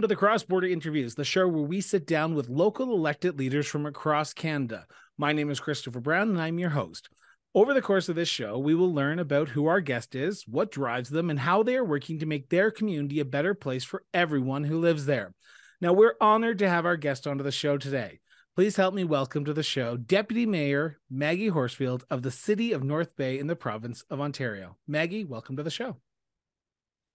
Welcome to the Cross Border Interviews, the show where we sit down with local elected leaders from across Canada. My name is Christopher Brown, and I'm your host. Over the course of this show, we will learn about who our guest is, what drives them, and how they are working to make their community a better place for everyone who lives there. Now, we're honored to have our guest onto the show today. Please help me welcome to the show Deputy Mayor Maggie Horsfield of the City of North Bay in the province of Ontario. Maggie, welcome to the show.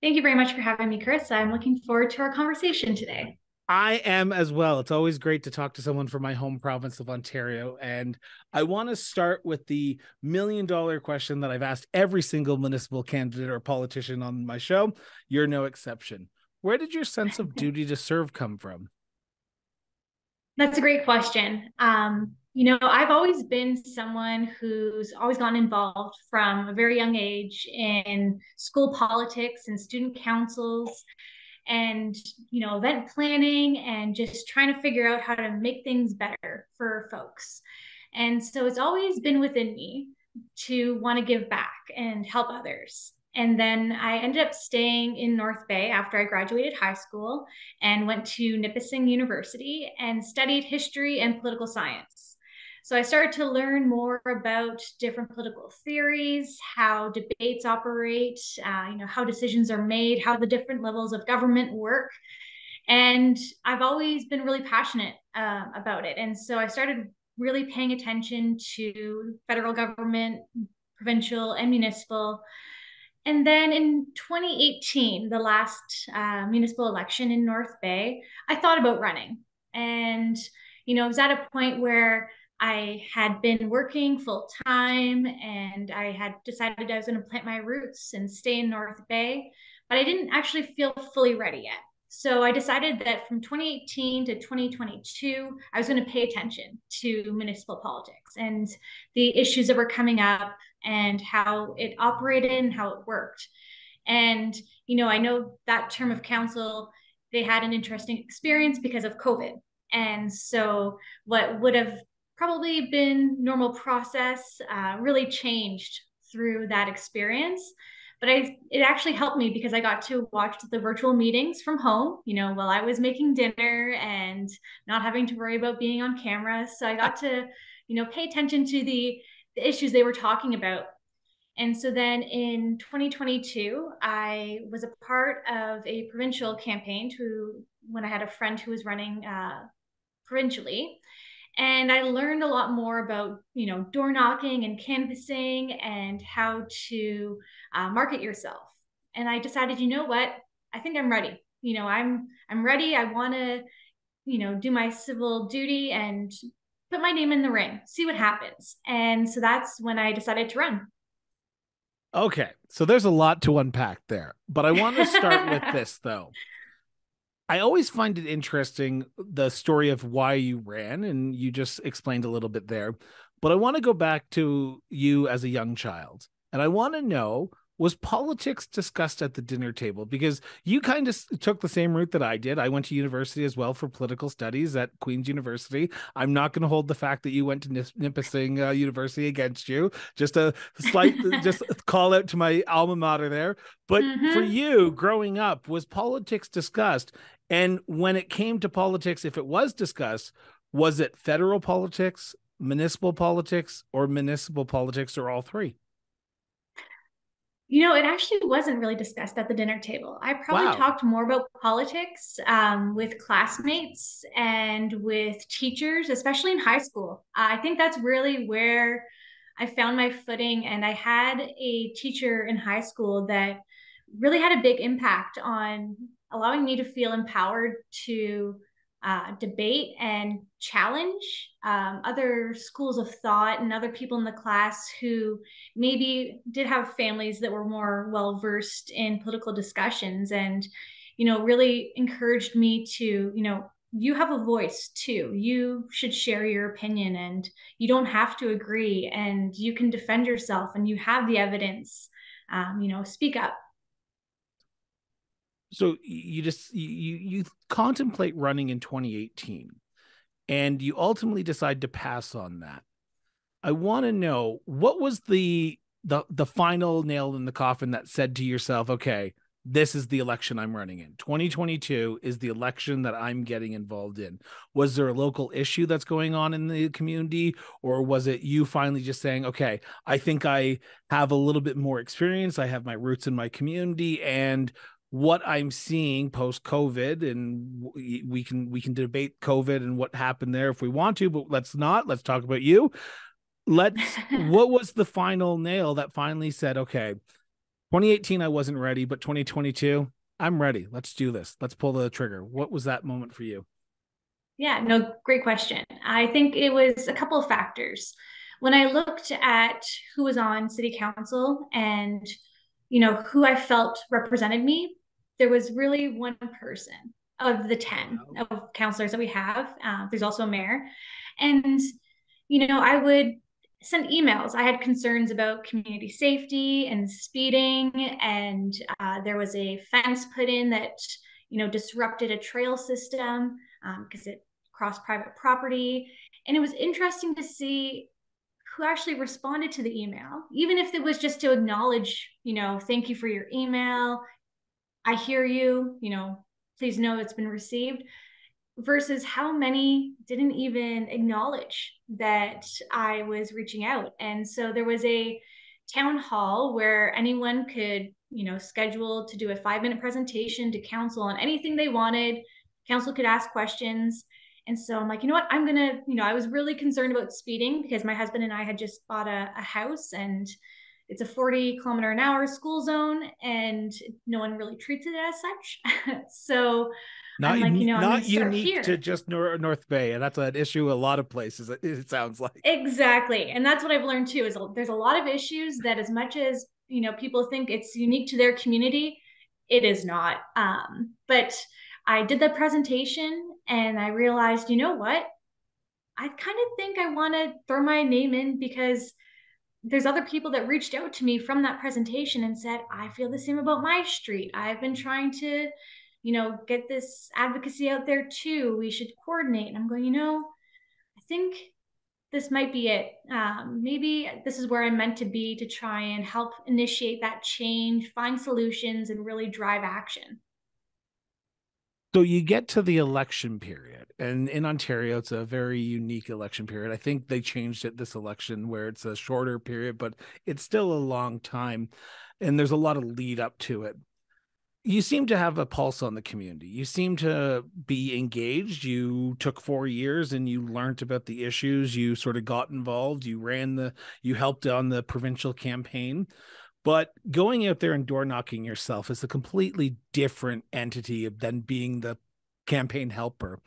Thank you very much for having me, Chris. I'm looking forward to our conversation today. I am as well. It's always great to talk to someone from my home province of Ontario. And I want to start with the million dollar question that I've asked every single municipal candidate or politician on my show. You're no exception. Where did your sense of duty to serve come from? That's a great question. Um, you know, I've always been someone who's always gotten involved from a very young age in school politics and student councils and, you know, event planning and just trying to figure out how to make things better for folks. And so it's always been within me to want to give back and help others. And then I ended up staying in North Bay after I graduated high school and went to Nipissing University and studied history and political science. So I started to learn more about different political theories, how debates operate, uh, you know, how decisions are made, how the different levels of government work. And I've always been really passionate uh, about it. And so I started really paying attention to federal government, provincial, and municipal and then in 2018, the last uh, municipal election in North Bay, I thought about running. And, you know, I was at a point where I had been working full time and I had decided I was going to plant my roots and stay in North Bay, but I didn't actually feel fully ready yet. So I decided that from 2018 to 2022, I was going to pay attention to municipal politics and the issues that were coming up and how it operated and how it worked. And, you know, I know that term of council, they had an interesting experience because of COVID. And so what would have probably been normal process uh, really changed through that experience but I it actually helped me because I got to watch the virtual meetings from home, you know, while I was making dinner and not having to worry about being on camera. So I got to, you know, pay attention to the, the issues they were talking about. And so then in 2022, I was a part of a provincial campaign to when I had a friend who was running uh, provincially and i learned a lot more about you know door knocking and canvassing and how to uh, market yourself. And i decided you know what? I think i'm ready. You know i'm i'm ready. I want to you know do my civil duty and put my name in the ring see what happens. And so that's when i decided to run. Okay. So there's a lot to unpack there but i want to start with this though I always find it interesting the story of why you ran, and you just explained a little bit there. But I want to go back to you as a young child, and I want to know was politics discussed at the dinner table because you kind of took the same route that I did. I went to university as well for political studies at Queen's University. I'm not going to hold the fact that you went to Nipissing uh, University against you. Just a slight just call out to my alma mater there. But mm-hmm. for you growing up, was politics discussed? And when it came to politics, if it was discussed, was it federal politics, municipal politics, or municipal politics, or all three? You know, it actually wasn't really discussed at the dinner table. I probably wow. talked more about politics um, with classmates and with teachers, especially in high school. Uh, I think that's really where I found my footing. And I had a teacher in high school that really had a big impact on allowing me to feel empowered to uh, debate and challenge um, other schools of thought and other people in the class who maybe did have families that were more well versed in political discussions and you know really encouraged me to you know you have a voice too. You should share your opinion and you don't have to agree and you can defend yourself and you have the evidence um, you know speak up so you just you you contemplate running in 2018 and you ultimately decide to pass on that i want to know what was the the the final nail in the coffin that said to yourself okay this is the election I'm running in. 2022 is the election that I'm getting involved in. Was there a local issue that's going on in the community, or was it you finally just saying, okay, I think I have a little bit more experience, I have my roots in my community, and what I'm seeing post COVID, and we can we can debate COVID and what happened there if we want to, but let's not. Let's talk about you. Let's. what was the final nail that finally said, okay, 2018 I wasn't ready, but 2022 I'm ready. Let's do this. Let's pull the trigger. What was that moment for you? Yeah, no, great question. I think it was a couple of factors. When I looked at who was on city council and you know who I felt represented me, there was really one person of the 10 of counselors that we have. Uh, there's also a mayor. And, you know, I would send emails. I had concerns about community safety and speeding, and uh, there was a fence put in that you know disrupted a trail system because um, it crossed private property. And it was interesting to see who actually responded to the email, even if it was just to acknowledge, you know, thank you for your email. I hear you, you know, please know it's been received versus how many didn't even acknowledge that I was reaching out. And so there was a town hall where anyone could, you know, schedule to do a five minute presentation to council on anything they wanted. Council could ask questions. And so I'm like, you know what? I'm going to, you know, I was really concerned about speeding because my husband and I had just bought a, a house and it's a 40 kilometer an hour school zone and no one really treats it as such. so not like, you know, not unique here. to just Nor- North Bay, and that's an issue a lot of places. It sounds like exactly, and that's what I've learned too. Is there's a lot of issues that, as much as you know, people think it's unique to their community, it is not. Um, but I did the presentation, and I realized, you know what, I kind of think I want to throw my name in because there's other people that reached out to me from that presentation and said, I feel the same about my street. I've been trying to you know, get this advocacy out there too. We should coordinate. And I'm going, you know, I think this might be it. Um, maybe this is where I'm meant to be to try and help initiate that change, find solutions, and really drive action. So you get to the election period, and in Ontario, it's a very unique election period. I think they changed it this election where it's a shorter period, but it's still a long time. And there's a lot of lead up to it you seem to have a pulse on the community. You seem to be engaged. You took four years and you learned about the issues. You sort of got involved. You ran the, you helped on the provincial campaign. But going out there and door knocking yourself is a completely different entity than being the campaign helper.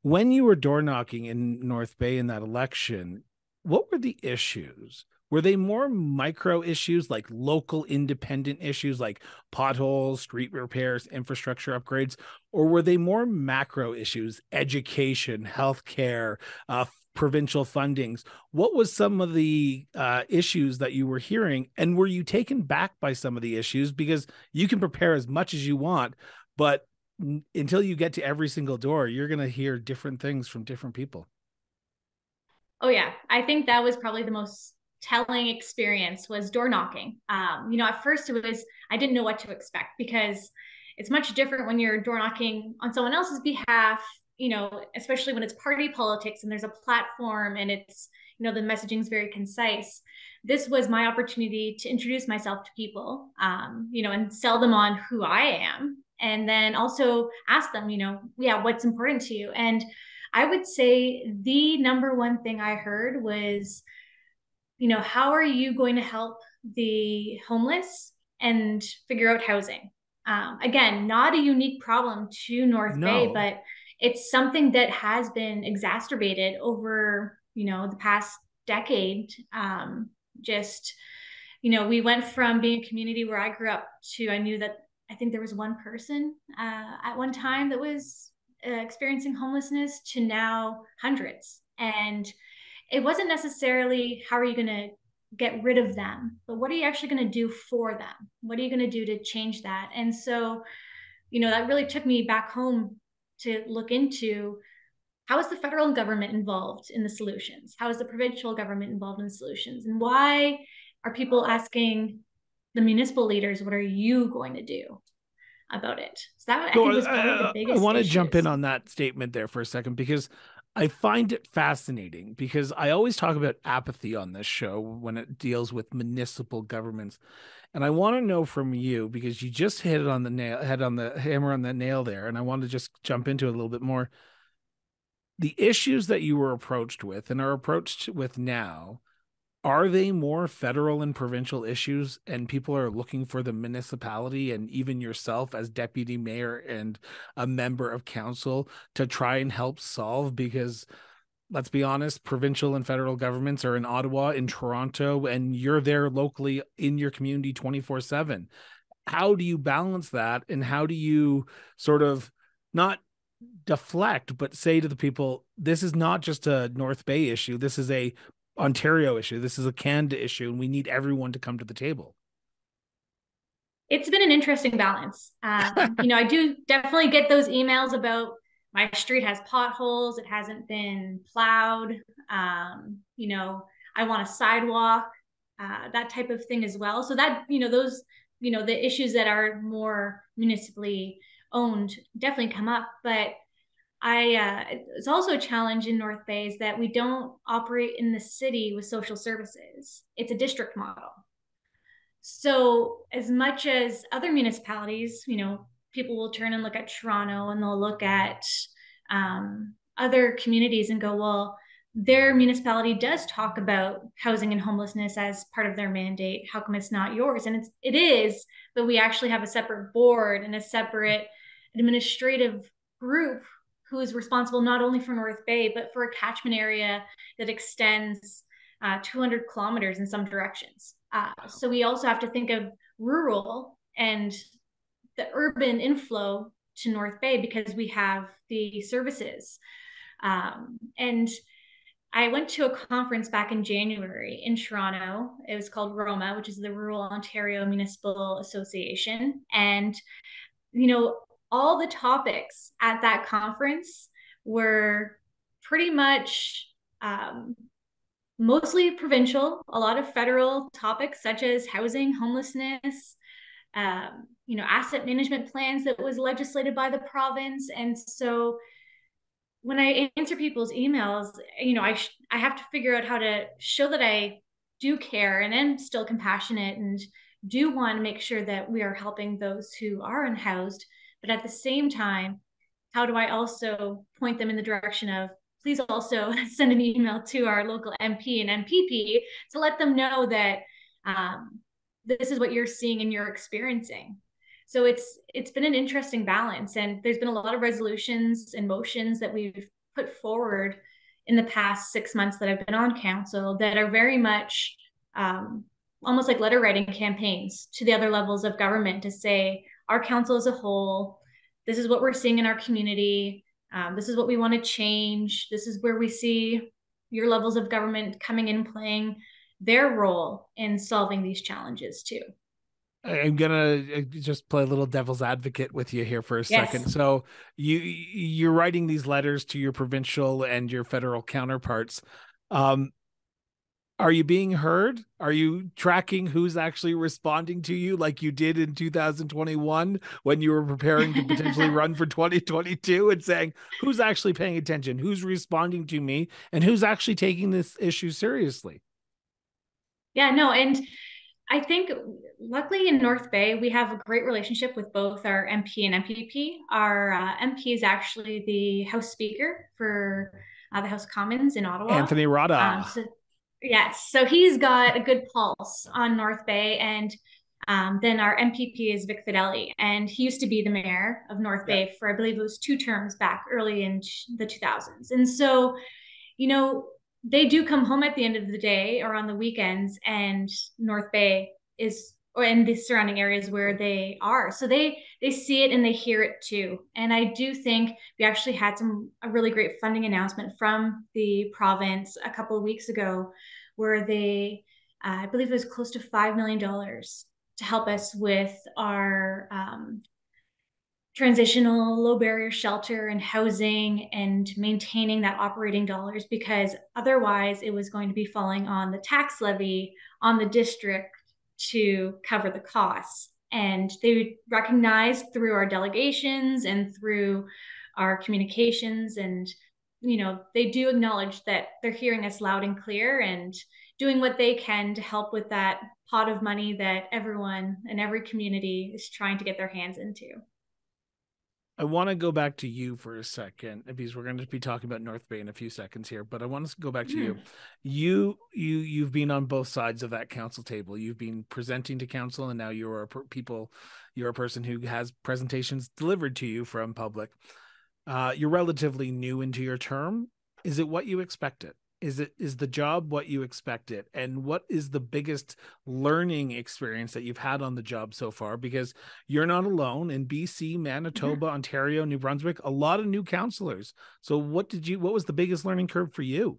When you were door knocking in North Bay in that election, what were the issues? were they more micro issues like local independent issues like potholes street repairs infrastructure upgrades or were they more macro issues education healthcare uh, provincial fundings. What was some of the uh, issues that you were hearing and were you taken back by some of the issues? Because you can prepare as much as you want but n- until you get to every single door you're going to hear different things from different people. Oh yeah. I think that was probably the most telling experience was door knocking. Um, you know, at first it was, I didn't know what to expect because it's much different when you're door knocking on someone else's behalf, you know, especially when it's party politics and there's a platform and it's, you know, the messaging is very concise. This was my opportunity to introduce myself to people, um, you know, and sell them on who I am. And then also ask them, you know, yeah, what's important to you? And I would say the number one thing I heard was, you know, how are you going to help the homeless and figure out housing? Um, again, not a unique problem to North no. Bay, but it's something that has been exacerbated over, you know, the past decade. Um, just, you know, we went from being a community where I grew up to, I knew that I think there was one person uh, at one time that was uh, experiencing homelessness to now hundreds. And it wasn't necessarily how are you going to get rid of them, but what are you actually going to do for them? What are you going to do to change that? And so, you know, that really took me back home to look into how is the federal government involved in the solutions? How is the provincial government involved in the solutions? And why are people asking the municipal leaders, what are you going to do? about it. So that I think was probably the biggest. I want to jump in on that statement there for a second because I find it fascinating because I always talk about apathy on this show when it deals with municipal governments. And I want to know from you because you just hit it on the nail, head on the hammer on the nail there. And I want to just jump into it a little bit more. The issues that you were approached with and are approached with now, are they more federal and provincial issues and people are looking for the municipality and even yourself as deputy mayor and a member of council to try and help solve? Because let's be honest provincial and federal governments are in ottawa in toronto and you're there locally in your community 24 7 how do you balance that and how do you sort of not deflect but say to the people this is not just a north bay issue. This is a Ontario issue. This is a Canada issue, and we need everyone to come to the table. It's been an interesting balance. Um, you know, I do definitely get those emails about my street has potholes, it hasn't been plowed. Um, you know, I want a sidewalk, uh, that type of thing as well. So that you know, those you know, the issues that are more municipally owned definitely come up, but I uh, it's also a challenge in North Bay is that we don't operate in the city with social services. It's a district model. So as much as other municipalities, you know, people will turn and look at Toronto and they'll look at um, other communities and go, well, their municipality does talk about housing and homelessness as part of their mandate. How come it's not yours? And it's it is, but we actually have a separate board and a separate administrative group who is responsible not only for North Bay, but for a catchment area that extends uh, 200 kilometers in some directions. Uh, so we also have to think of rural and the urban inflow to North Bay because we have the services. Um, and I went to a conference back in January in Toronto. It was called ROMA, which is the Rural Ontario Municipal Association. And, you know, all the topics at that conference were pretty much um, mostly provincial, a lot of federal topics such as housing, homelessness, um, you know, asset management plans that was legislated by the province. And so when I answer people's emails, you know, I, sh- I have to figure out how to show that I do care and am still compassionate and do want to make sure that we are helping those who are unhoused but at the same time, how do I also point them in the direction of please also send an email to our local MP and MPP to let them know that um, this is what you're seeing and you're experiencing. So it's it's been an interesting balance, and there's been a lot of resolutions and motions that we've put forward in the past six months that I've been on council that are very much um, almost like letter writing campaigns to the other levels of government to say our council as a whole. This is what we're seeing in our community. Um, this is what we want to change. This is where we see your levels of government coming in playing their role in solving these challenges too. I'm gonna uh, just play a little devil's advocate with you here for a yes. second. So you you're writing these letters to your provincial and your federal counterparts. Um, are you being heard? Are you tracking who's actually responding to you like you did in 2021 when you were preparing to potentially run for 2022 and saying who's actually paying attention, who's responding to me, and who's actually taking this issue seriously? Yeah, no, and I think luckily in North Bay, we have a great relationship with both our MP and MPP. Our uh, MP is actually the House Speaker for uh, the House Commons in Ottawa. Anthony Rota. Um, so, Yes. So he's got a good pulse on North Bay. And um, then our MPP is Vic Fedeli. And he used to be the mayor of North yeah. Bay for, I believe it was two terms back early in the 2000s. And so, you know, they do come home at the end of the day or on the weekends, and North Bay is or in the surrounding areas where they are so they they see it and they hear it too and i do think we actually had some a really great funding announcement from the province a couple of weeks ago where they uh, i believe it was close to five million dollars to help us with our um, transitional low barrier shelter and housing and maintaining that operating dollars because otherwise it was going to be falling on the tax levy on the district to cover the costs. And they recognize through our delegations and through our communications and you know they do acknowledge that they're hearing us loud and clear and doing what they can to help with that pot of money that everyone and every community is trying to get their hands into. I want to go back to you for a second because we're going to be talking about North Bay in a few seconds here, but I want to go back to mm. you. You you you've been on both sides of that council table. You've been presenting to council and now you're a per- people you're a person who has presentations delivered to you from public. Uh, you're relatively new into your term. Is it what you expected? Is it is the job what you expected? And what is the biggest learning experience that you've had on the job so far? Because you're not alone. In bc manitoba mm-hmm. ontario new brunswick a lot of new counselors. So what did you what was the biggest learning curve for you?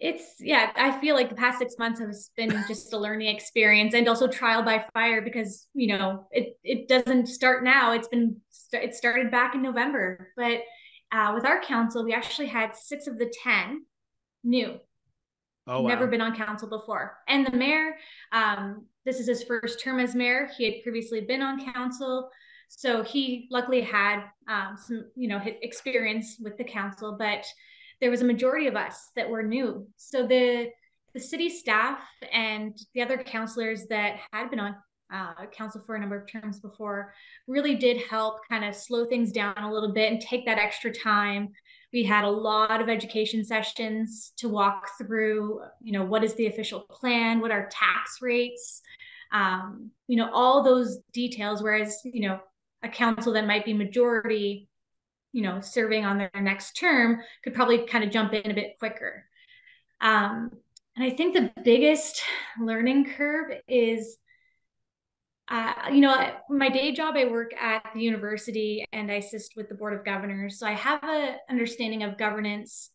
It's yeah i feel like the past six months has been just a learning experience and also trial by fire because you know it it doesn't start now. It's been it started back in november but uh, with our council, we actually had six of the 10 new. Oh, wow. Never been on council before. And the mayor, um, this is his first term as mayor. He had previously been on council. So he luckily had um, some, you know, experience with the council, but there was a majority of us that were new. So the the city staff and the other counselors that had been on uh, council for a number of terms before, really did help kind of slow things down a little bit and take that extra time. We had a lot of education sessions to walk through, you know, what is the official plan, what are tax rates, um, you know, all those details. Whereas, you know, a council that might be majority, you know, serving on their next term could probably kind of jump in a bit quicker. Um, and I think the biggest learning curve is uh, you know, my day job, I work at the university and I assist with the board of governors. So I have a understanding of governance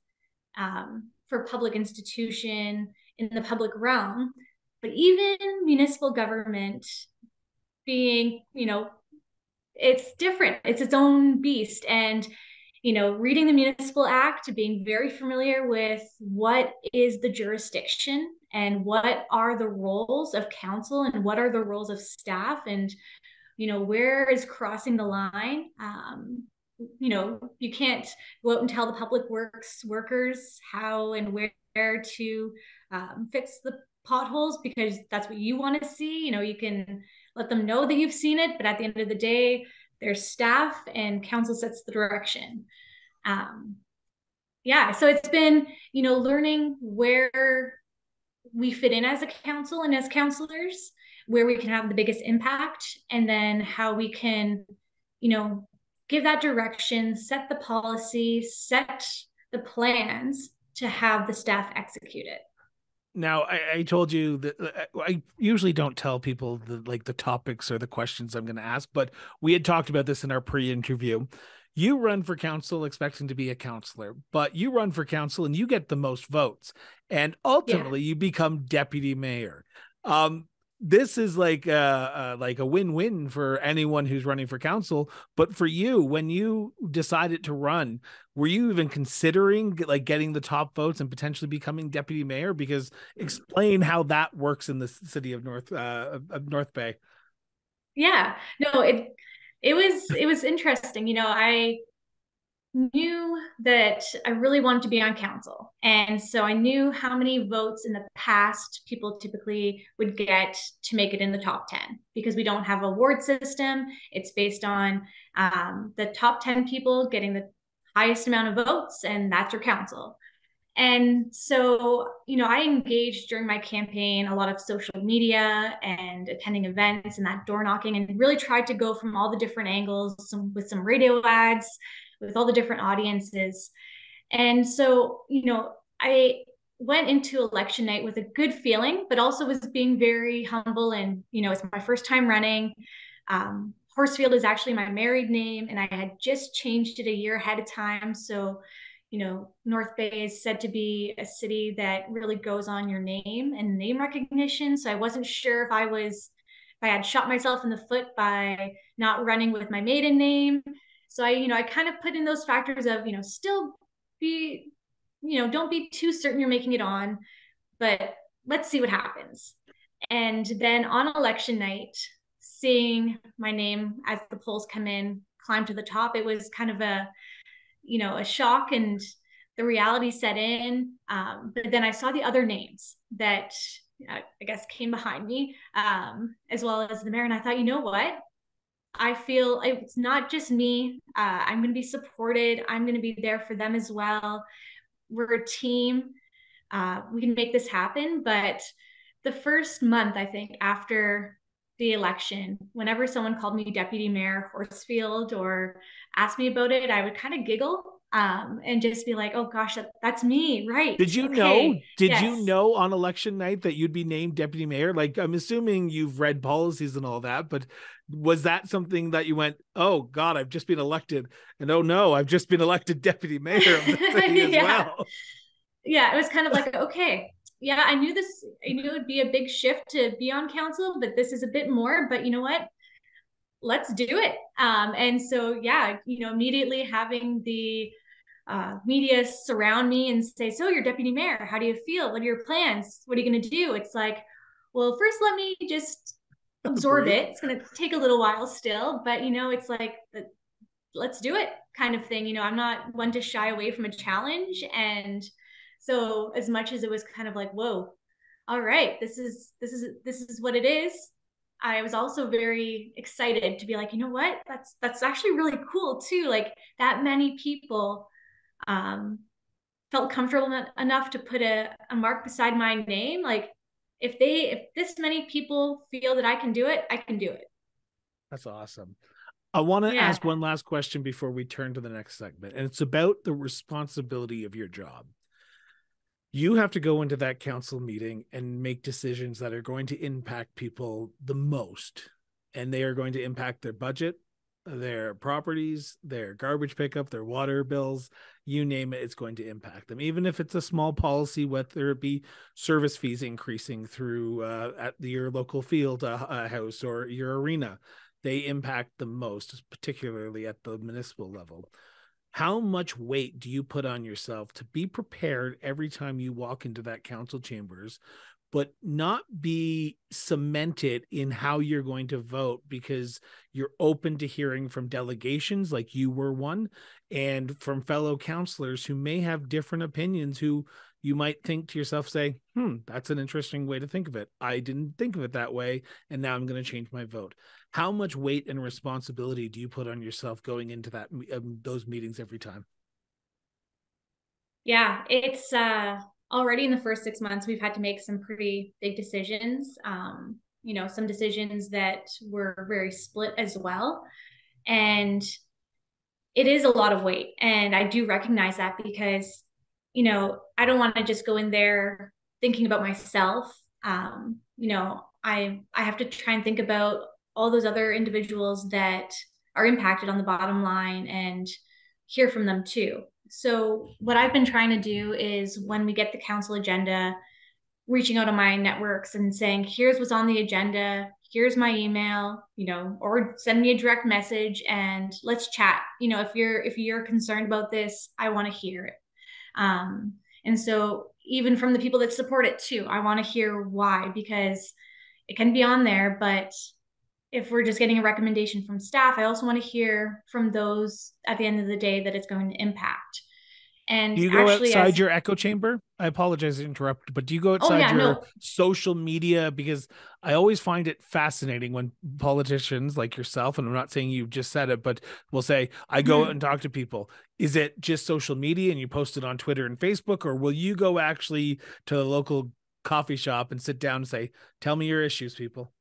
um, for public institution in the public realm. But even municipal government being, you know, it's different. It's its own beast. And you know, reading the Municipal Act, being very familiar with what is the jurisdiction and what are the roles of council and what are the roles of staff and, you know, where is crossing the line. Um, you know, you can't go out and tell the public works workers how and where to um, fix the potholes because that's what you want to see. You know, you can let them know that you've seen it, but at the end of the day, there's staff and council sets the direction. Um, yeah, so it's been, you know, learning where we fit in as a council and as counselors, where we can have the biggest impact, and then how we can, you know, give that direction, set the policy, set the plans to have the staff execute it now I, I, told you that uh, I usually don't tell people the like the topics or the questions I'm going to ask, but we had talked about this in our pre-interview. You run for council expecting to be a counselor, but you run for council and you get the most votes, and ultimately yeah. you become deputy mayor. Um, this is like a, uh, like a win-win for anyone who's running for council but for you when you decided to run were you even considering like getting the top votes and potentially becoming deputy mayor? Because explain how that works in the city of north uh, of north bay. Yeah. No it it was it was interesting. You know i knew that I really wanted to be on council. And so I knew how many votes in the past people typically would get to make it in the top 10 because we don't have a ward system. It's based on um, the top 10 people getting the highest amount of votes, and that's your council. And so, you know, I engaged during my campaign a lot of social media and attending events and that door knocking and really tried to go from all the different angles some, with some radio ads with all the different audiences. And so, you know, I went into election night with a good feeling, but also was being very humble. And, you know, it's my first time running. Um, Horsfield is actually my married name, and I had just changed it a year ahead of time. So, you know, North Bay is said to be a city that really goes on your name and name recognition. So I wasn't sure if I was, if I had shot myself in the foot by not running with my maiden name. So I, you know, I kind of put in those factors of, you know, still be, you know, don't be too certain you're making it on, but let's see what happens. And then on election night, seeing my name as the polls come in climb to the top, it was kind of a, you know, a shock and the reality set in. Um, but then I saw the other names that uh, I guess came behind me, um, as well as the mayor. And I thought, you know what? I feel it's not just me. Uh, I'm going to be supported. I'm going to be there for them as well. We're a team. Uh, we can make this happen. But the first month, I think, after the election, whenever someone called me Deputy Mayor Horsfield or asked me about it, I would kind of giggle um, and just be like, oh gosh, that, that's me, right? Did you okay. know? Did yes. you know on election night that you'd be named deputy mayor? Like, I'm assuming you've read policies and all that, but was that something that you went, oh God, I've just been elected, and oh no, I've just been elected deputy mayor of the city as yeah. well? Yeah, it was kind of like, okay, yeah, I knew this, I knew it would be a big shift to be on council, but this is a bit more. But you know what? Let's do it. Um, and so, yeah, you know, immediately having the uh, media surround me and say, So, you're deputy mayor. How do you feel? What are your plans? What are you going to do? It's like, well, first, let me just absorb it. It's going to take a little while still, but you know, it's like, let's do it kind of thing. You know, I'm not one to shy away from a challenge. And so, as much as it was kind of like, whoa, all right, this is, this is, this is what it is. I was also very excited to be like, you know what? That's that's actually really cool too. Like that many people um, felt comfortable enough to put a, a mark beside my name. Like if they, if this many people feel that I can do it, I can do it. That's awesome. I want to yeah. ask one last question before we turn to the next segment, and it's about the responsibility of your job. You have to go into that council meeting and make decisions that are going to impact people the most, and they are going to impact their budget, their properties, their garbage pickup, their water bills, you name it, it's going to impact them. Even if it's a small policy, whether it be service fees increasing through uh, at your local field uh, uh, house or your arena, they impact the most, particularly at the municipal level. How much weight do you put on yourself to be prepared every time you walk into that council chambers but not be cemented in how you're going to vote because you're open to hearing from delegations like you were one and from fellow counselors who may have different opinions who you might think to yourself say hmm that's an interesting way to think of it. I didn't think of it that way and now i'm going to change my vote. How much weight and responsibility do you put on yourself going into that um, those meetings every time? Yeah it's uh already in the first six months, we've had to make some pretty big decisions. Um, you know, some decisions that were very split as well. And it is a lot of weight. And I do recognize that because, you know, I don't want to just go in there thinking about myself. Um, you know, I I have to try and think about all those other individuals that are impacted on the bottom line and hear from them too. So, what I've been trying to do is when we get the council agenda, reaching out to my networks and saying, here's what's on the agenda, here's my email, you know, or send me a direct message and let's chat. You know, if you're if you're concerned about this, I want to hear it. Um, and so even from the people that support it too, I want to hear why because it can be on there, but if we're just getting a recommendation from staff, I also want to hear from those at the end of the day that it's going to impact. And do you go outside your echo chamber? I apologize to interrupt, but do you go outside oh, yeah, your no. social media? Because I always find it fascinating when politicians like yourself, and I'm not saying you just said it, but will say, I go mm-hmm. and talk to people. Is it just social media and you post it on Twitter and Facebook, or will you go actually to the local coffee shop and sit down and say, Tell me your issues, people?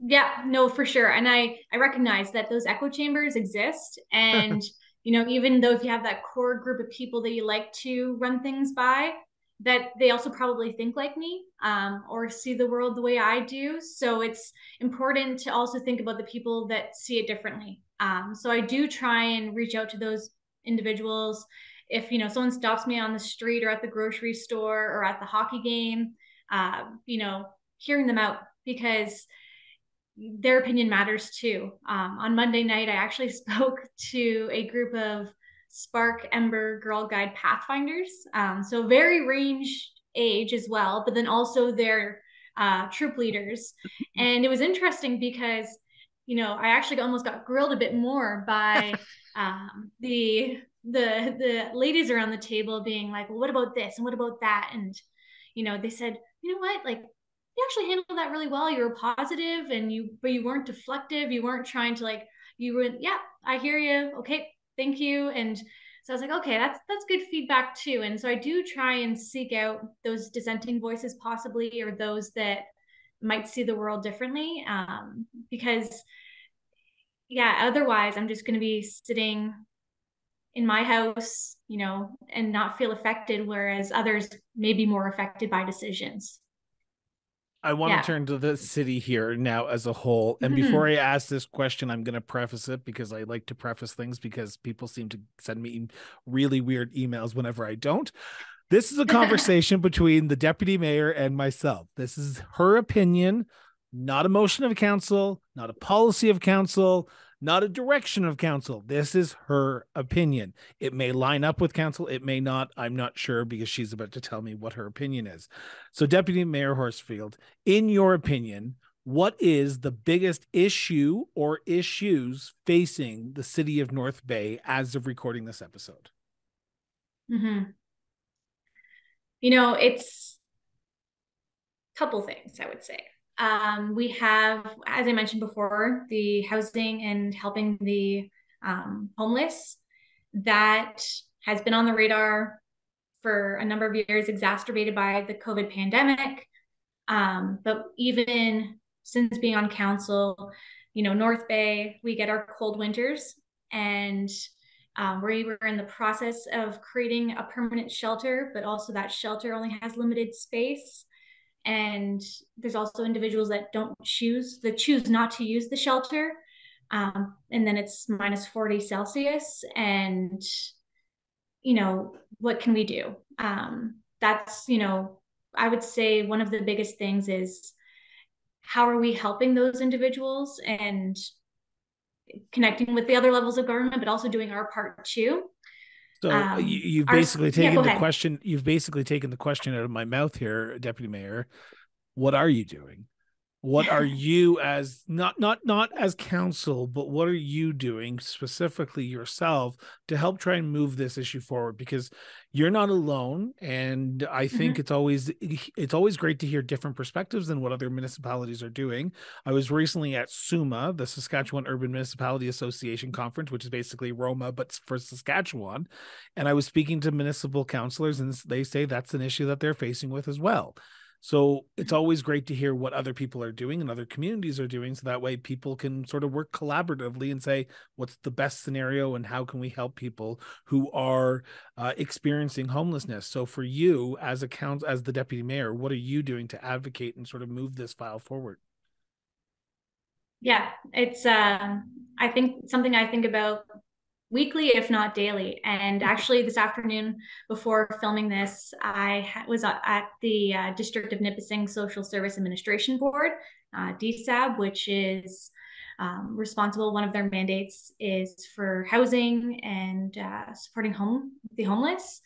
Yeah, no, for sure. And I I recognize that those echo chambers exist and you know, even though if you have that core group of people that you like to run things by, that they also probably think like me um, or see the world the way I do. So it's important to also think about the people that see it differently. Um, so I do try and reach out to those individuals. If you know someone stops me on the street or at the grocery store or at the hockey game, uh, you know, hearing them out because their opinion matters too. Um, on Monday night, I actually spoke to a group of Spark Ember Girl Guide Pathfinders. Um, so very range age as well, but then also they're uh, troop leaders. And it was interesting because, you know, I actually almost got grilled a bit more by um, the the the ladies around the table being like, well, what about this and what about that? And you know, they said, you know what, like you actually handled that really well. You were positive and you but you weren't deflective. You weren't trying to like you were yeah, I hear you. Okay, thank you. And so I was like, okay, that's that's good feedback too. And so I do try and seek out those dissenting voices possibly or those that might see the world differently. Um, because yeah, otherwise I'm just gonna be sitting in my house, you know, and not feel affected, whereas others may be more affected by decisions. I want yeah. to turn to the city here now as a whole. And mm-hmm. before I ask this question, I'm going to preface it because I like to preface things because people seem to send me really weird emails whenever I don't. This is a conversation between the deputy mayor and myself. This is her opinion, not a motion of council, not a policy of council, not a direction of council. This is her opinion. It may line up with council, it may not. I'm not sure because she's about to tell me what her opinion is. So, Deputy Mayor Horsfield, in your opinion, what is the biggest issue or issues facing the city of North Bay as of recording this episode? Mm-hmm. You know, it's a couple things I would say. Um, we have, as I mentioned before, the housing and helping the um, homeless that has been on the radar for a number of years, exacerbated by the COVID pandemic. Um, but even since being on council, you know, North Bay, we get our cold winters, and um, we were in the process of creating a permanent shelter, but also that shelter only has limited space and there's also individuals that don't choose that choose not to use the shelter. Um, and then it's minus 40 celsius and you know what can we do? Um, that's you know i would say one of the biggest things is how are we helping those individuals and connecting with the other levels of government but also doing our part too so uh, um, you, have basically our, taken yeah, the ahead. question. You've basically taken the question out of my mouth here, Deputy Mayor. What are you doing? What are you as not not not as council but what are you doing specifically yourself to help try and move this issue forward? Because you're not alone and i think mm-hmm. it's always it's always great to hear different perspectives than what other municipalities are doing. I was recently at suma the saskatchewan urban municipality association conference which is basically roma but for saskatchewan. And i was speaking to municipal councilors and they say that's an issue that they're facing with as well so it's mm-hmm. always great to hear what other people are doing and other communities are doing. So that way people can sort of work collaboratively and say, what's the best scenario and how can we help people who are uh, experiencing homelessness? So for you as a count, as the deputy mayor, what are you doing to advocate and sort of move this file forward? Yeah, it's, um, I think something I think about weekly, if not daily. And actually, this afternoon, before filming this, I was at the uh, District of Nipissing Social Service Administration Board, uh, DSAB, which is um, responsible. One of their mandates is for housing and uh, supporting home the homeless.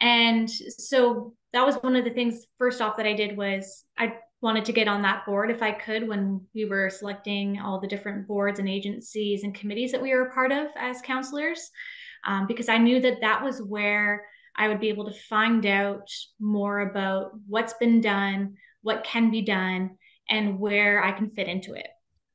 And so that was one of the things. First off, that I did was I wanted to get on that board if I could when we were selecting all the different boards and agencies and committees that we were a part of as counselors, um, because I knew that that was where I would be able to find out more about what's been done, what can be done, and where I can fit into it.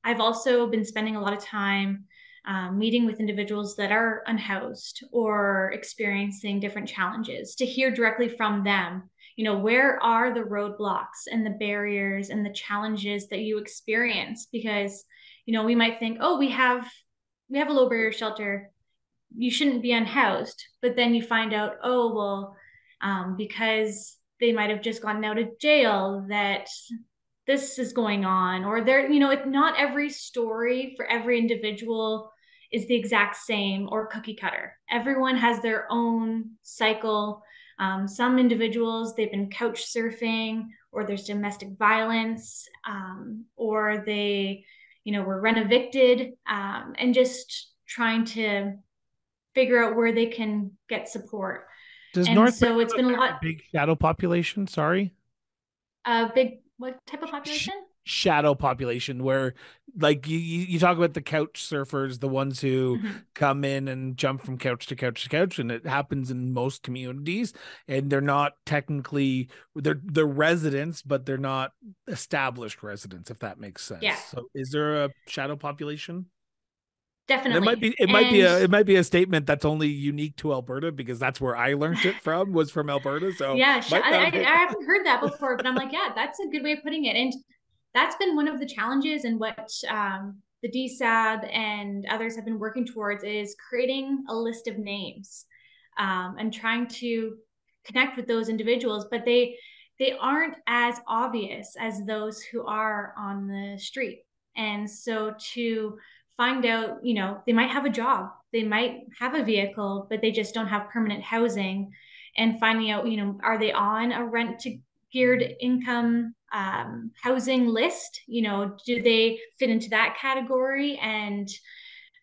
I've also been spending a lot of time um, meeting with individuals that are unhoused or experiencing different challenges to hear directly from them you know where are the roadblocks and the barriers and the challenges that you experience? Because you know we might think oh we have we have a low barrier shelter. You shouldn't be unhoused. But then you find out oh well um, because they might have just gotten out of jail that this is going on or there you know it, not every story for every individual is the exact same or cookie cutter. Everyone has their own cycle um, some individuals, they've been couch surfing, or there's domestic violence, um, or they, you know, were rent evicted, um, and just trying to figure out where they can get support. Does and North so it's been a lot a big shadow population? Sorry, a big what type of population? Shadow population where like you you talk about the couch surfers the ones who mm-hmm. come in and jump from couch to couch to couch and it happens in most communities and they're not technically they're they're residents but they're not established residents if that makes sense. Yeah. So is there a shadow population? Definitely it might be it and... might be a it might be a statement that's only unique to alberta because that's where i learned it from was from alberta so yeah I, I, I haven't heard that before but i'm like yeah that's a good way of putting it. And that's been one of the challenges and what um, the DSAB and others have been working towards is creating a list of names um, and trying to connect with those individuals, but they they aren't as obvious as those who are on the street. And so to find out, you know, they might have a job, they might have a vehicle, but they just don't have permanent housing. And finding out, you know, are they on a rent to geared income um, housing list you know do they fit into that category? And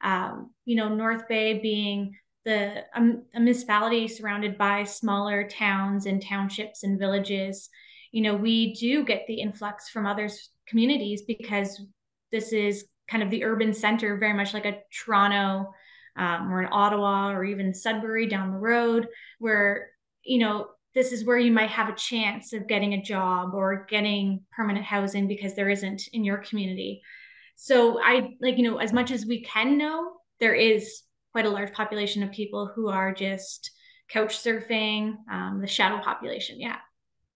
um, you know north bay being the um, a municipality surrounded by smaller towns and townships and villages you know we do get the influx from other communities because this is kind of the urban center very much like a toronto um, or an ottawa or even sudbury down the road where you know this is where you might have a chance of getting a job or getting permanent housing because there isn't in your community. So I like, you know, as much as we can know, there is quite a large population of people who are just couch surfing, um, the shadow population. Yeah.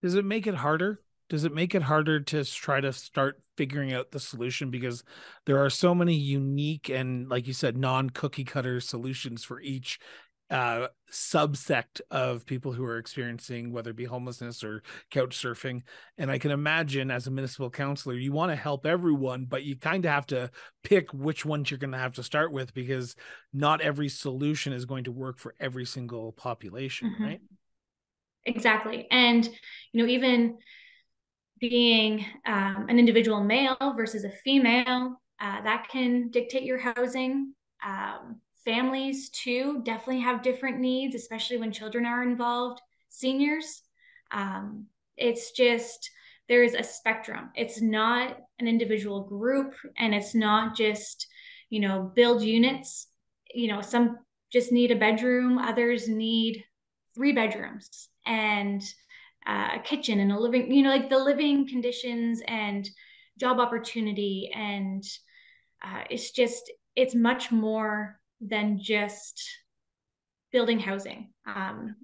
Does it make it harder? Does it make it harder to try to start figuring out the solution because there are so many unique and like you said non-cookie cutter solutions for each uh, subsect of people who are experiencing whether it be homelessness or couch surfing. And i can imagine as a municipal counselor you want to help everyone but you kind of have to pick which ones you're going to have to start with because not every solution is going to work for every single population mm-hmm. right? Exactly. And you know even being um, an individual male versus a female uh, that can dictate your housing um, families too definitely have different needs especially when children are involved seniors. Um, it's just there's a spectrum. It's not an individual group and it's not just you know build units. You know some just need a bedroom others need three bedrooms and uh, a kitchen and a living you know like the living conditions and job opportunity. And uh, it's just it's much more than just building housing. Um,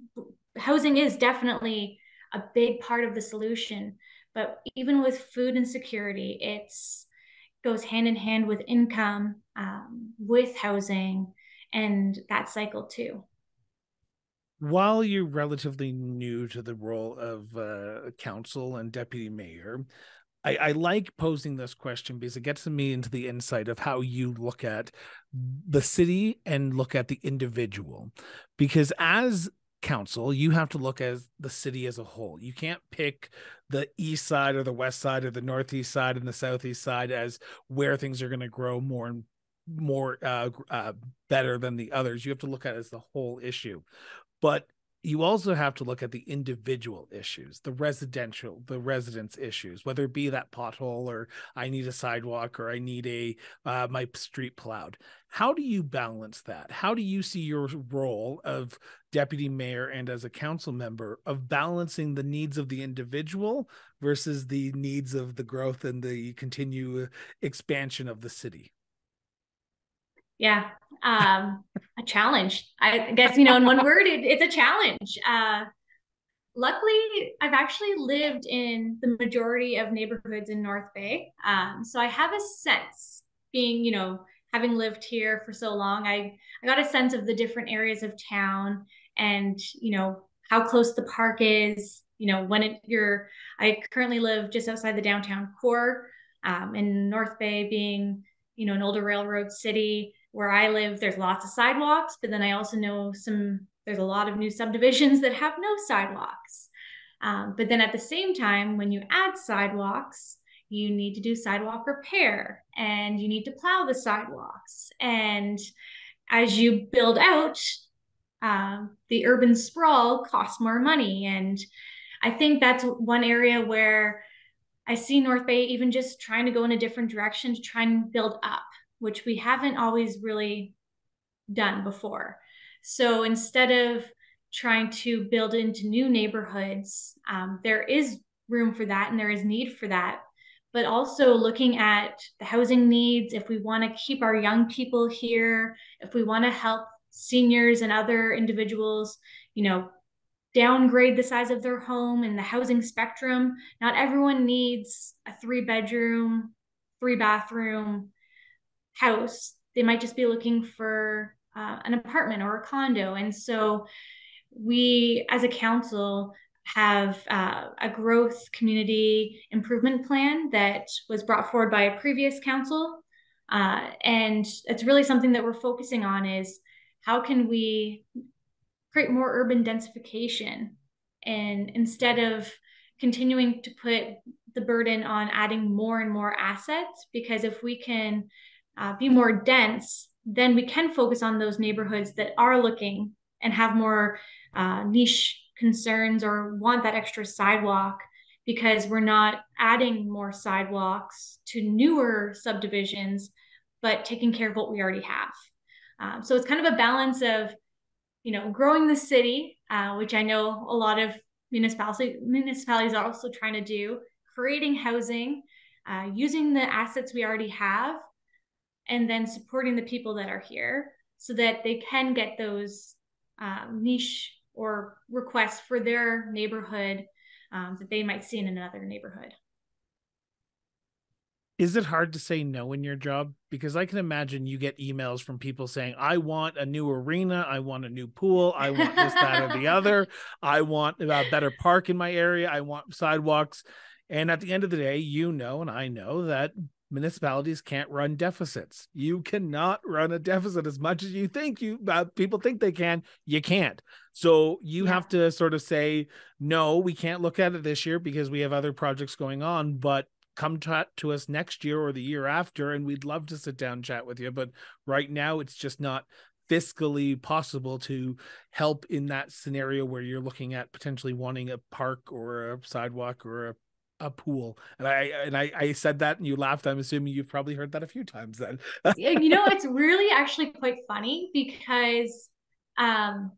housing is definitely a big part of the solution, but even with food insecurity, it's goes hand in hand with income, um, with housing, and that cycle too. While you're relatively new to the role of uh, council and deputy mayor, I, I, like posing this question because it gets me into the insight of how you look at the city and look at the individual. Because as council, you have to look at the city as a whole. You can't pick the east side or the west side or the northeast side and the southeast side as where things are going to grow more and more uh, uh, better than the others. You have to look at it as the whole issue. But you also have to look at the individual issues, the residential, the residents issues, whether it be that pothole or I need a sidewalk or I need a uh, my street plowed. How do you balance that? How do you see your role of deputy mayor and as a council member of balancing the needs of the individual versus the needs of the growth and the continued expansion of the city? Yeah, um, a challenge. I guess you know, in one word, it, it's a challenge. Uh, luckily, I've actually lived in the majority of neighborhoods in North Bay, um, so I have a sense. Being, you know, having lived here for so long, I I got a sense of the different areas of town, and you know how close the park is. You know, when it you're. I currently live just outside the downtown core, um, in North Bay, being you know an older railroad city where I live, there's lots of sidewalks, but then I also know some, there's a lot of new subdivisions that have no sidewalks. Um, but then at the same time, when you add sidewalks, you need to do sidewalk repair and you need to plow the sidewalks. And as you build out, um, the urban sprawl costs more money. And I think that's one area where I see North Bay even just trying to go in a different direction to try and build up, which we haven't always really done before. So instead of trying to build into new neighborhoods, um, there is room for that and there is need for that. But also looking at the housing needs, if we want to keep our young people here, if we want to help seniors and other individuals, you know, downgrade the size of their home and the housing spectrum. Not everyone needs a three bedroom, three bathroom house. They might just be looking for uh, an apartment or a condo. And so we, as a council, have uh, a growth community improvement plan that was brought forward by a previous council. Uh, and it's really something that we're focusing on is how can we create more urban densification and instead of continuing to put the burden on adding more and more assets because if we can uh, be more dense then we can focus on those neighborhoods that are looking and have more uh, niche concerns or want that extra sidewalk because we're not adding more sidewalks to newer subdivisions but taking care of what we already have. Um, so it's kind of a balance of you know, growing the city, uh, which I know a lot of municipalities municipalities are also trying to do, creating housing, uh, using the assets we already have, and then supporting the people that are here so that they can get those um, niche or requests for their neighborhood um, that they might see in another neighborhood. Is it hard to say no in your job? Because i can imagine you get emails from people saying i want a new arena. I want a new pool. I want this that or the other. I want a better park in my area. I want sidewalks. And at the end of the day you know and i know that municipalities can't run deficits. You cannot run a deficit as much as you think you uh, people think they can. You can't. So you yeah. have to sort of say no we can't look at it this year because we have other projects going on but come to, to us next year or the year after and we'd love to sit down and chat with you. But right now it's just not fiscally possible to help in that scenario where you're looking at potentially wanting a park or a sidewalk or a, a pool and i and I, I said that and you laughed i'm assuming you've probably heard that a few times then you know it's really actually quite funny because um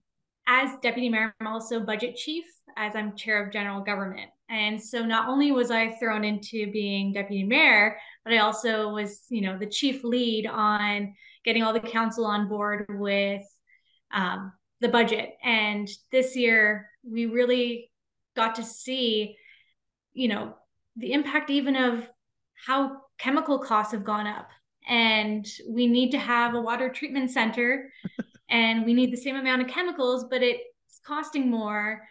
as deputy mayor i'm also budget chief as i'm chair of general government and so not only was I thrown into being deputy mayor, but I also was, you know, the chief lead on getting all the council on board with um, the budget. And this year, we really got to see, you know, the impact even of how chemical costs have gone up. And we need to have a water treatment center and we need the same amount of chemicals, but it's costing more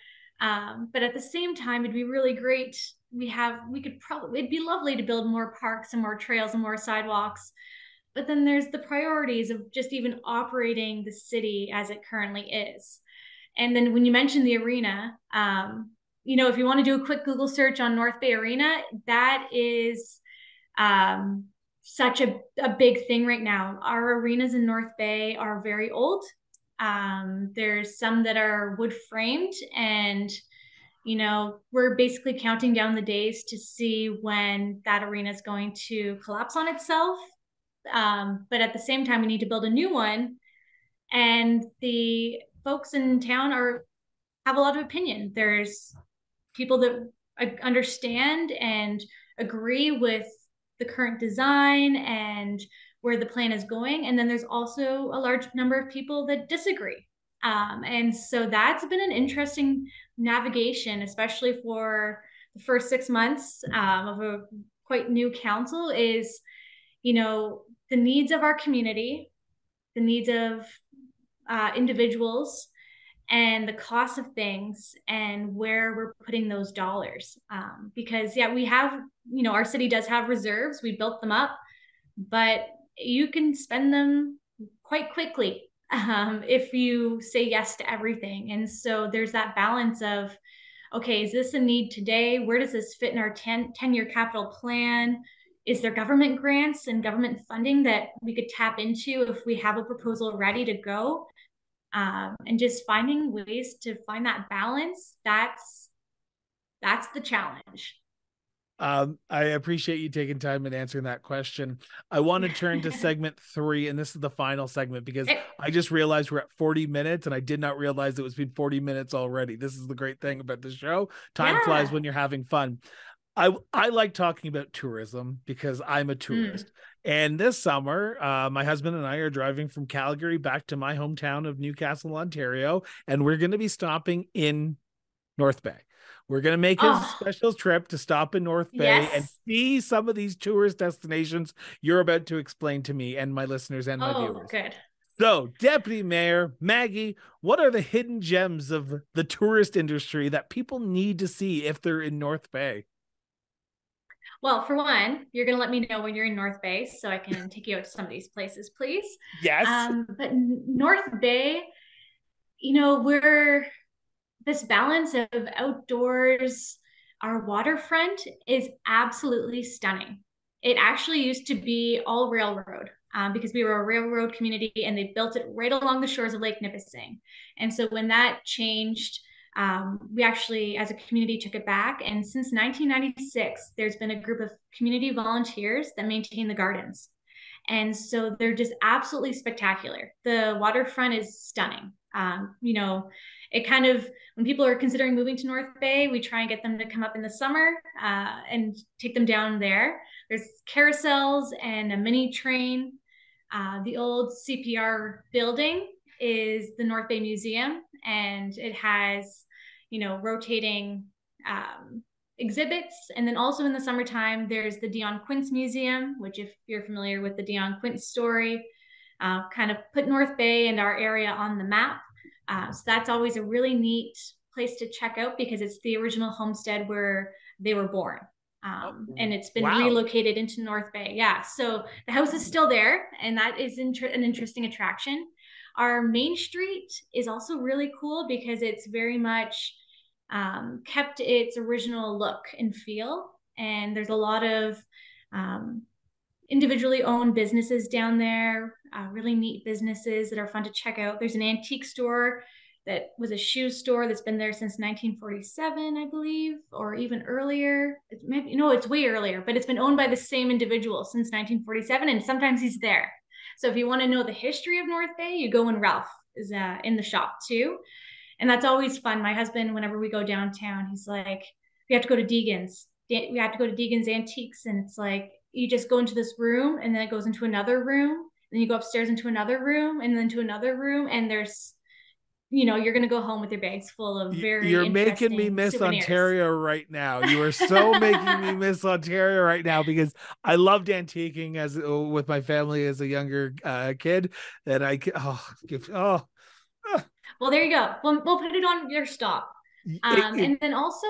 um, but at the same time, it'd be really great. We have, we could probably, it'd be lovely to build more parks and more trails and more sidewalks. But then there's the priorities of just even operating the city as it currently is. And then when you mentioned the arena, um, you know, if you want to do a quick Google search on North Bay Arena, that is um, such a, a big thing right now. Our arenas in North Bay are very old. Um, there's some that are wood framed, and you know we're basically counting down the days to see when that arena is going to collapse on itself. Um, but at the same time, we need to build a new one, and the folks in town are have a lot of opinion. There's people that understand and agree with the current design and where the plan is going. And then there's also a large number of people that disagree. Um, and so that's been an interesting navigation, especially for the first six months um, of a quite new council is, you know, the needs of our community, the needs of uh, individuals, and the cost of things and where we're putting those dollars. Um, because, yeah, we have, you know, our city does have reserves, we built them up, but you can spend them quite quickly um, if you say yes to everything. And so there's that balance of, okay, is this a need today? Where does this fit in our 10, 10 year capital plan? Is there government grants and government funding that we could tap into if we have a proposal ready to go? Um, and just finding ways to find that balance that's that's the challenge Um, I appreciate you taking time and answering that question. I want to turn to segment three, and this is the final segment because I just realized we're at 40 minutes and I did not realize it was been 40 minutes already. This is the great thing about the show. Time yeah. flies when you're having fun. I I like talking about tourism because I'm a hmm. tourist. Mm. And this summer, uh, my husband and I are driving from Calgary back to my hometown of Newcastle, Ontario, and we're going to be stopping in North Bay. We're going to make a oh. special trip to stop in North Bay yes. and see some of these tourist destinations you're about to explain to me and my listeners and my oh, viewers. Good. So, Deputy Mayor Maggie, what are the hidden gems of the tourist industry that people need to see if they're in North Bay? Well, for one, you're going to let me know when you're in North Bay so I can take you out to some of these places, please. Yes. Um, but North Bay, you know, we're this balance of outdoors, our waterfront is absolutely stunning. It actually used to be all railroad um, because we were a railroad community and they built it right along the shores of Lake Nipissing. And so when that changed, um, we actually, as a community, took it back. And since 1996, there's been a group of community volunteers that maintain the gardens. And so they're just absolutely spectacular. The waterfront is stunning. Um, you know, it kind of when people are considering moving to North Bay, we try and get them to come up in the summer uh, and take them down there. There's carousels and a mini train. Uh, the old CPR building is the North Bay Museum, and it has, you know, rotating um, exhibits. And then also in the summertime, there's the Dionne Quints Museum, which, if you're familiar with the Dionne Quints story, uh, kind of put North Bay and our area on the map. Uh, so that's always a really neat place to check out because it's the original homestead where they were born. Um, oh, and it's been wow. relocated into North Bay. Yeah. So the house is still there, and that is inter- an interesting attraction. Our main street is also really cool because it's very much um, kept its original look and feel. And there's a lot of um, individually owned businesses down there, uh, really neat businesses that are fun to check out. There's an antique store that was a shoe store that's been there since 1947, I believe, or even earlier. Maybe no, it's way earlier, but it's been owned by the same individual since 1947, and sometimes he's there. So if you want to know the history of North Bay, you go when Ralph is uh, in the shop too, and that's always fun. My husband, whenever we go downtown, he's like, "We have to go to Deegan's. We have to go to Deegan's Antiques," and it's like you just go into this room and then it goes into another room then you go upstairs into another room and then to another room and there's you know you're gonna go home with your bags full of very you're making me miss souvenirs. ontario right now. You are so making me miss ontario right now because i loved antiquing as uh, with my family as a younger uh, kid that i oh, oh, oh. well there you go. We'll, we'll put it on your stop. Um, it, it, and then also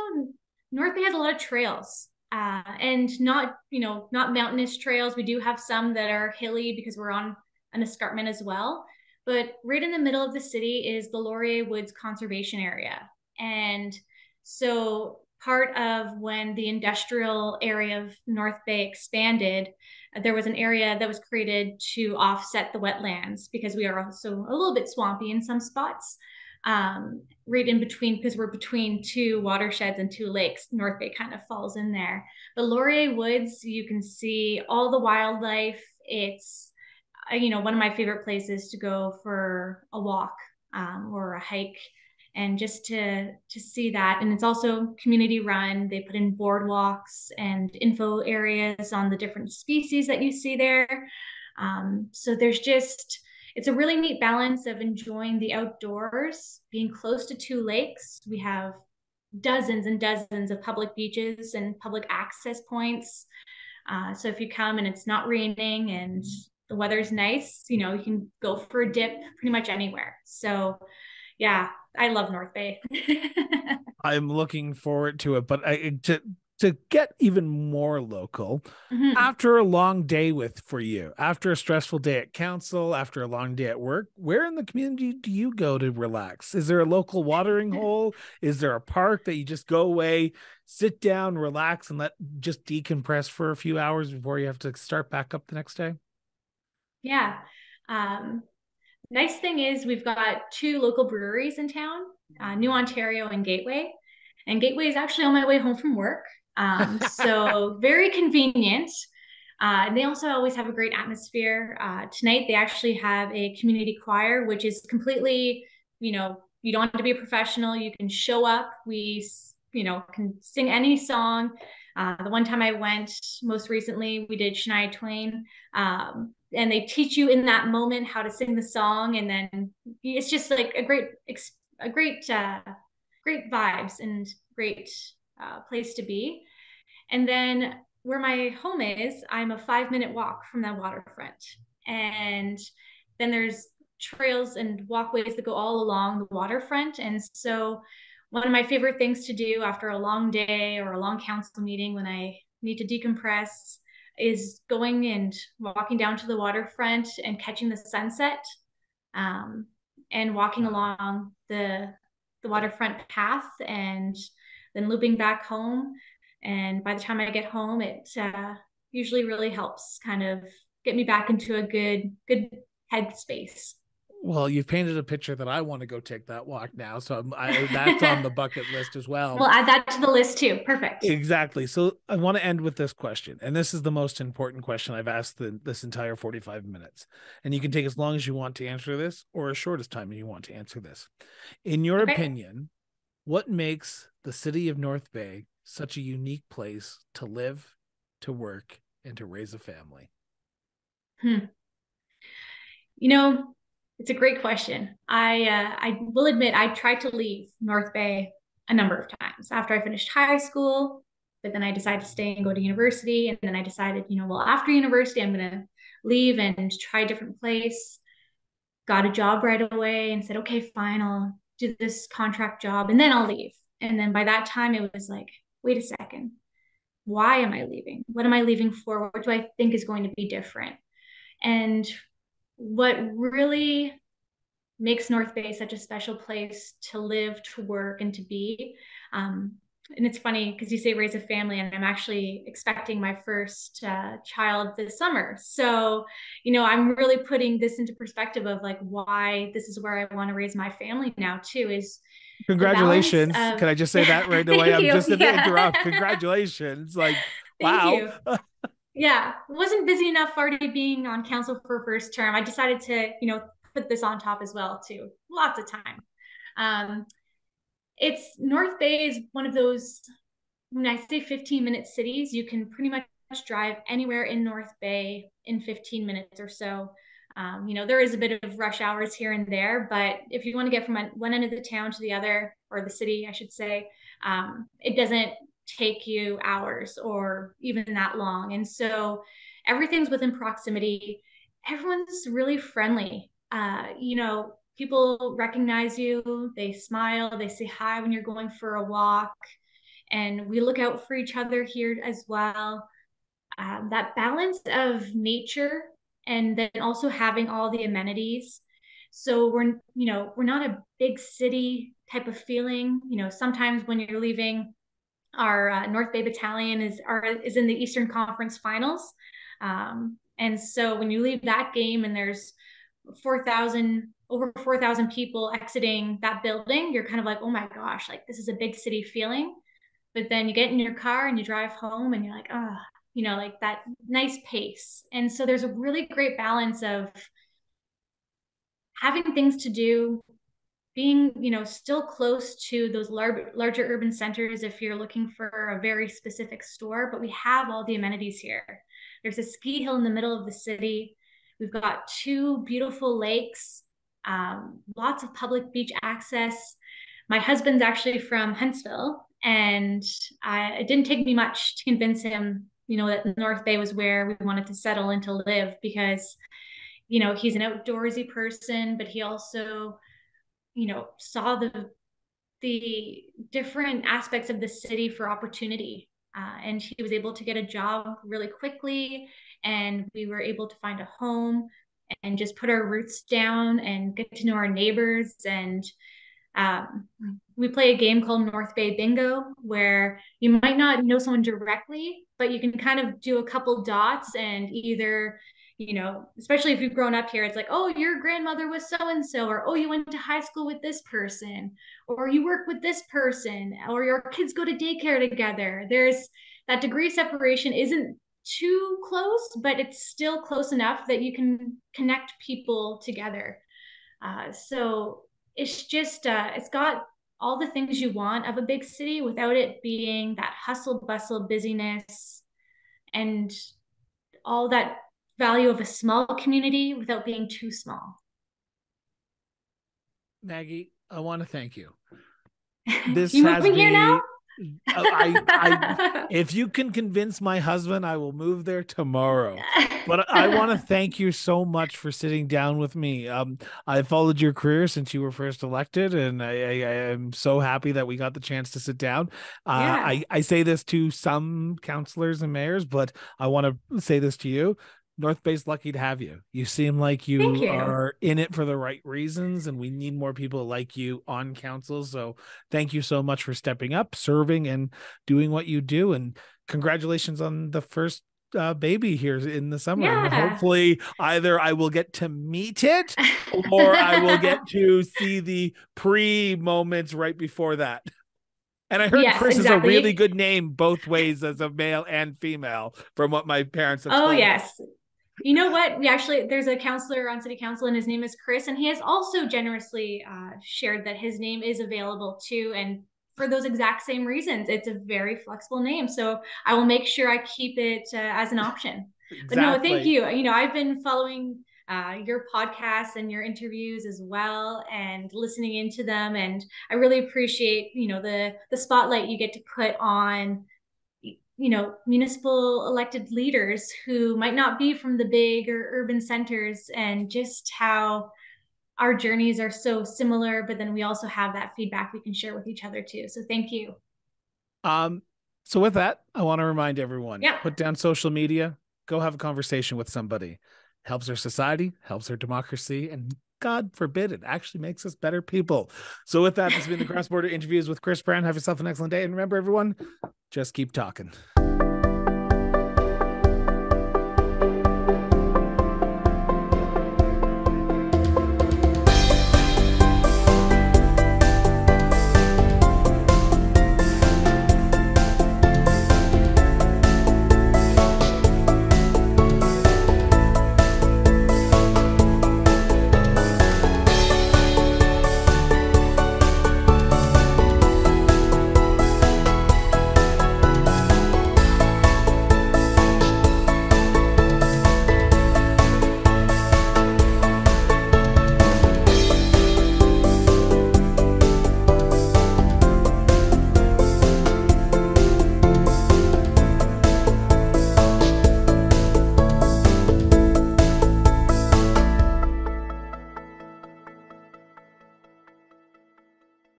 north bay has a lot of trails uh, and not you know not mountainous trails. We do have some that are hilly because we're on an escarpment as well but right in the middle of the city is the laurier woods conservation area and so part of when the industrial area of north bay expanded there was an area that was created to offset the wetlands because we are also a little bit swampy in some spots um, right in between because we're between two watersheds and two lakes. North Bay kind of falls in there. But Laurier Woods, you can see all the wildlife. It's uh, you know one of my favorite places to go for a walk um, or a hike and just to to see that and it's also community run they put in boardwalks and info areas on the different species that you see there um, so there's just it's a really neat balance of enjoying the outdoors, being close to two lakes. We have dozens and dozens of public beaches and public access points. Uh, so if you come and it's not raining and the weather's nice, you know, you can go for a dip pretty much anywhere. So yeah, I love North Bay. I'm looking forward to it, but I to to get even more local mm-hmm. after a long day with for you after a stressful day at council after a long day at work where in the community do you go to relax is there a local watering hole is there a park that you just go away sit down relax and let just decompress for a few hours before you have to start back up the next day yeah um, nice thing is we've got two local breweries in town uh, new ontario and gateway and gateway is actually on my way home from work Um, so very convenient. Uh, and they also always have a great atmosphere. Uh, tonight, they actually have a community choir, which is completely, you know, you don't have to be a professional. You can show up. We, you know, can sing any song. Uh, the one time I went most recently, we did Shania Twain. Um, and they teach you in that moment how to sing the song. And then it's just like a great, a great, uh, great vibes and great uh, place to be. And then where my home is, I'm a five minute walk from the waterfront. And then there's trails and walkways that go all along the waterfront. And so, one of my favorite things to do after a long day or a long council meeting when I need to decompress is going and walking down to the waterfront and catching the sunset um, and walking along the the waterfront path and then looping back home and by the time I get home, it uh, usually really helps kind of get me back into a good good headspace. Well, you've painted a picture that I want to go take that walk now, so I, that's on the bucket list as well. We'll add that to the list too. Perfect. Exactly. So I want to end with this question, and this is the most important question I've asked the, this entire forty-five minutes. And you can take as long as you want to answer this, or as short as time you want to answer this. In your okay. opinion, what makes the city of North Bay such a unique place to live, to work, and to raise a family? Hmm. You know, it's a great question. I uh, I will admit I tried to leave North Bay a number of times after I finished high school, but then I decided to stay and go to university, and then I decided, you know, well after university I'm going to leave and try a different place. Got a job right away and said, okay, fine, I'll do this contract job and then I'll leave. And then by that time it was like, wait a second, why am I leaving? What am I leaving for? What do I think is going to be different? And what really makes North Bay such a special place to live, to work, and to be. Um, and it's funny because you say raise a family, and I'm actually expecting my first uh, child this summer. So, you know, I'm really putting this into perspective of like why this is where I want to raise my family now, too, is Congratulations. Of, Can I just say that right away? I'm just going to yeah. interrupt. Congratulations. Like, wow. yeah. Wasn't busy enough already being on council for first term. I decided to, you know, put this on top as well, too. Lots of time. Um, it's North Bay is one of those, when I say 15 minute cities, you can pretty much drive anywhere in North Bay in 15 minutes or so. Um, you know, there is a bit of rush hours here and there, but if you want to get from one end of the town to the other, or the city, I should say, um, it doesn't take you hours or even that long. And so everything's within proximity. Everyone's really friendly. Uh, you know, people recognize you, they smile, they say hi when you're going for a walk. And we look out for each other here as well. Um, that balance of nature and then also having all the amenities so we're you know we're not a big city type of feeling you know sometimes when you're leaving our uh, north bay battalion is are is in the eastern conference finals um, and so when you leave that game and there's 4000 over 4000 people exiting that building you're kind of like oh my gosh like this is a big city feeling but then you get in your car and you drive home and you're like oh you know, like that nice pace. And so there's a really great balance of having things to do, being, you know, still close to those lar- larger urban centers if you're looking for a very specific store, but we have all the amenities here. There's a ski hill in the middle of the city. We've got two beautiful lakes, um, lots of public beach access. My husband's actually from Huntsville, and I, it didn't take me much to convince him you know that north bay was where we wanted to settle and to live because you know he's an outdoorsy person but he also you know saw the the different aspects of the city for opportunity uh, and he was able to get a job really quickly and we were able to find a home and just put our roots down and get to know our neighbors. And um, we play a game called North Bay Bingo, where you might not know someone directly, but you can kind of do a couple dots and either you know, especially if you've grown up here, it's like, oh, your grandmother was so and so, or oh, you went to high school with this person, or you work with this person, or your kids go to daycare together. There's that degree separation isn't too close, but it's still close enough that you can connect people together. Uh, so it's just, uh, it's got all the things you want of a big city without it being that hustle bustle busyness and all that value of a small community without being too small. Maggie, I want to thank you. This you moving here now? I, I, if you can convince my husband, I will move there tomorrow. But I want to thank you so much for sitting down with me. Um, I followed your career since you were first elected, and I, am so happy that we got the chance to sit down. Uh, yeah. I, I say this to some councilors and mayors, but I want to say this to you. North Bay's lucky to have you. You seem like you, you, are in it for the right reasons, and we need more people like you on council. So thank you so much for stepping up, serving, and doing what you do. And congratulations on the first uh, baby here in the summer. Yeah. Hopefully, either I will get to meet it or I will get to see the pre moments right before that. And I heard yes, Chris exactly. is a really good name both ways as a male and female, from what my parents have. Oh yes, you know what? We actually there's a counselor on city council, and his name is Chris, and he has also generously uh, shared that his name is available too, and for those exact same reasons, it's a very flexible name. So I will make sure I keep it uh, as an option. Exactly. But no, thank you. You know, I've been following uh, your podcasts and your interviews as well and listening into them and i really appreciate you know the the spotlight you get to put on you know municipal elected leaders who might not be from the big or urban centers and just how our journeys are so similar but then we also have that feedback we can share with each other too so thank you um so with that i want to remind everyone yeah. put down social media go have a conversation with somebody helps our society helps our democracy and God forbid it actually makes us better people. So, with that, this has been the Cross Border Interviews with Chris Brown. Have yourself an excellent day. And remember, everyone, just keep talking.